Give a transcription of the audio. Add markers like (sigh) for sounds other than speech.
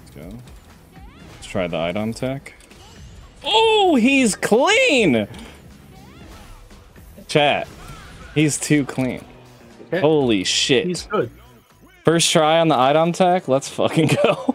Let's go. Let's try the iDom tech. Oh, he's clean! Chat. He's too clean. Okay. Holy shit. He's good. First try on the iDom tech. Let's fucking (laughs) go.